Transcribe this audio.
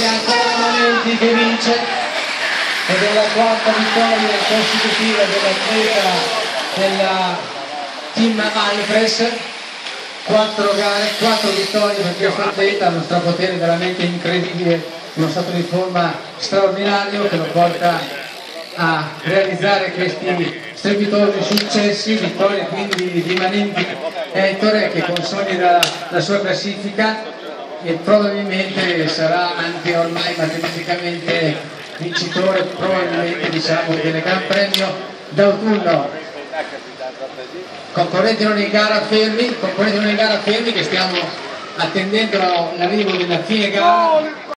Alce ed è la quarta vittoria consecutiva dell'atleta della team Alfres quattro gare, quattro vittorie per questo atleta, uno strapotere veramente incredibile, uno stato di forma straordinario che lo porta a realizzare questi strepitosi successi, vittorie quindi rimanenti Ettore che consolida la sua classifica e probabilmente ormai matematicamente vincitore probabilmente diciamo del Gran Premio d'autunno. Concorrenti non in gara fermi concorrenti non in gara fermi che stiamo attendendo l'arrivo della fine gara